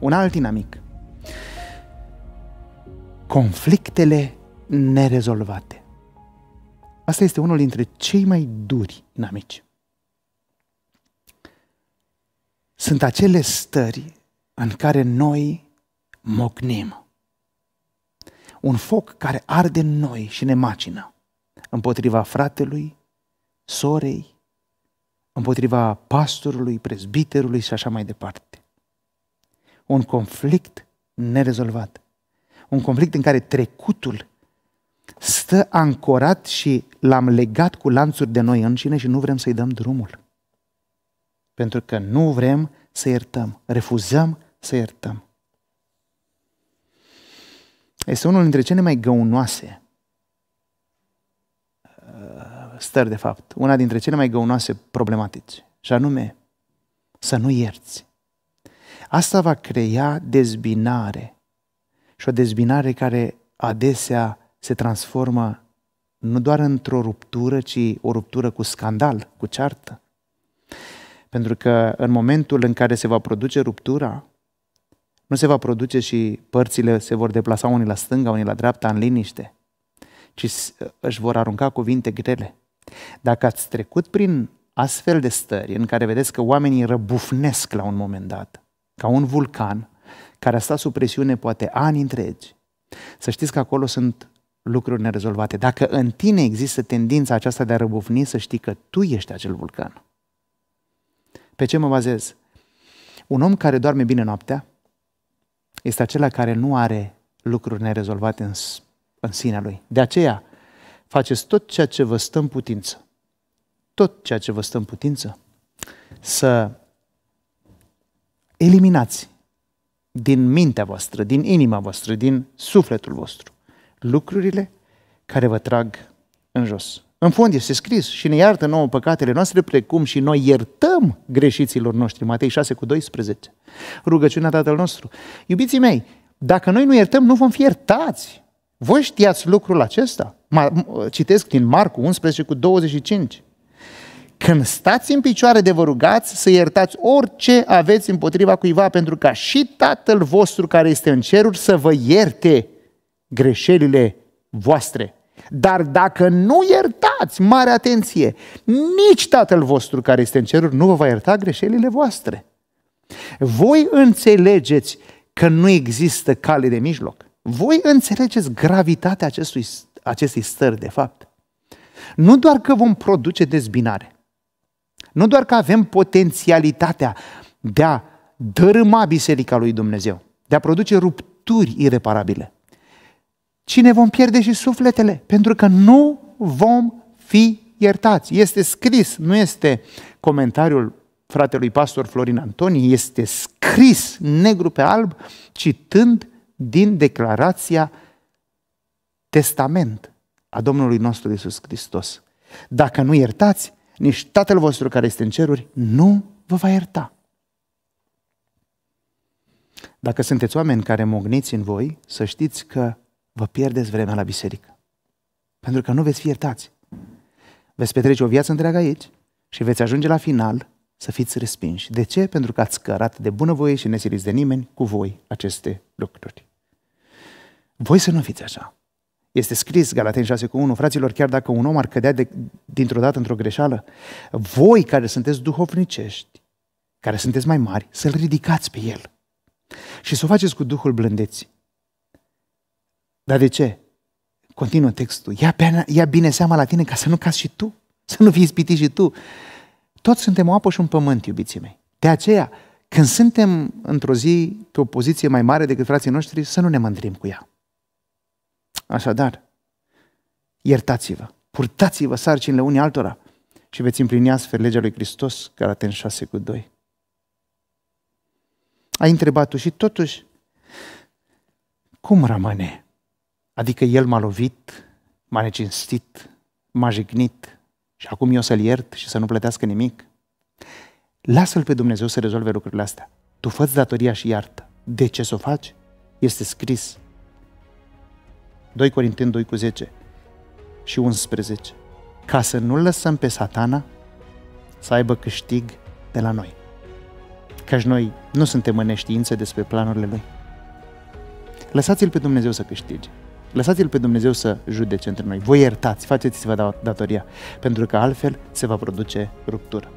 Un alt dinamic. Conflictele nerezolvate. Asta este unul dintre cei mai duri inamici. Sunt acele stări în care noi mocnim. Un foc care arde în noi și ne macină împotriva fratelui, sorei, împotriva pastorului, prezbiterului și așa mai departe. Un conflict nerezolvat. Un conflict în care trecutul stă ancorat și l-am legat cu lanțuri de noi înșine și nu vrem să-i dăm drumul. Pentru că nu vrem să iertăm, refuzăm să iertăm. Este unul dintre cele mai găunoase uh, stări, de fapt, una dintre cele mai găunoase problematici, și anume să nu ierți. Asta va crea dezbinare și o dezbinare care adesea se transformă nu doar într-o ruptură, ci o ruptură cu scandal, cu ceartă. Pentru că în momentul în care se va produce ruptura, nu se va produce și părțile se vor deplasa unii la stânga, unii la dreapta, în liniște, ci își vor arunca cuvinte grele. Dacă ați trecut prin astfel de stări în care vedeți că oamenii răbufnesc la un moment dat, ca un vulcan care a stat sub presiune poate ani întregi, să știți că acolo sunt lucruri nerezolvate. Dacă în tine există tendința aceasta de a răbufni, să știi că tu ești acel vulcan. Pe ce mă bazez? Un om care doarme bine noaptea este acela care nu are lucruri nerezolvate în, în sinea lui. De aceea, faceți tot ceea ce vă stă în putință. Tot ceea ce vă stă în putință. Să eliminați din mintea voastră, din inima voastră, din sufletul vostru, lucrurile care vă trag în jos. În fond este scris și ne iartă nouă păcatele noastre, precum și noi iertăm greșiților noștri. Matei 6 cu 12. Rugăciunea Tatăl nostru. Iubiții mei, dacă noi nu iertăm, nu vom fi iertați. Voi știați lucrul acesta? Citesc din Marcu 11 cu 25. Când stați în picioare de vă rugați, să iertați orice aveți împotriva cuiva, pentru ca și Tatăl vostru care este în ceruri să vă ierte greșelile voastre. Dar dacă nu iertați, mare atenție, nici Tatăl vostru care este în ceruri nu vă va ierta greșelile voastre. Voi înțelegeți că nu există cale de mijloc. Voi înțelegeți gravitatea acestui, acestei stări, de fapt. Nu doar că vom produce dezbinare, nu doar că avem potențialitatea de a dărâma Biserica lui Dumnezeu, de a produce rupturi ireparabile, ci ne vom pierde și sufletele, pentru că nu vom fi iertați. Este scris, nu este comentariul fratelui pastor Florin Antoni, este scris negru pe alb, citând din declarația testament a Domnului nostru Isus Hristos. Dacă nu iertați, nici Tatăl vostru care este în ceruri nu vă va ierta. Dacă sunteți oameni care mogniți în voi, să știți că vă pierdeți vremea la biserică. Pentru că nu veți fi iertați. Veți petrece o viață întreagă aici și veți ajunge la final să fiți respinși. De ce? Pentru că ați cărat de bunăvoie și nesiliți de nimeni cu voi aceste lucruri. Voi să nu fiți așa. Este scris, Galaten 6 cu 1, fraților, chiar dacă un om ar cădea de, dintr-o dată într-o greșeală, voi care sunteți duhovnicești, care sunteți mai mari, să-l ridicați pe el. Și să o faceți cu Duhul blândeții. Dar de ce? Continuă textul. Ia, bine, ia bine seama la tine ca să nu cazi și tu, să nu fii ispitit și tu. Toți suntem o apă și un pământ, iubiții mei. De aceea, când suntem într-o zi pe o poziție mai mare decât frații noștri, să nu ne mândrim cu ea. Așadar, iertați-vă, purtați-vă sarcinile unii altora și veți împlini astfel legea lui Hristos, Galaten 6 cu 2. Ai întrebat tu și totuși, cum rămâne? Adică el m-a lovit, m-a necinstit, m-a jignit și acum eu să-l iert și să nu plătească nimic? Lasă-l pe Dumnezeu să rezolve lucrurile astea. Tu fă datoria și iartă. De ce să o faci? Este scris. 2 Corinteni 2 cu 10 și 11. Ca să nu lăsăm pe satana să aibă câștig de la noi. Căci noi nu suntem în neștiință despre planurile lui. Lăsați-l pe Dumnezeu să câștige. Lăsați-l pe Dumnezeu să judece între noi. Voi iertați, faceți-vă datoria, pentru că altfel se va produce ruptură.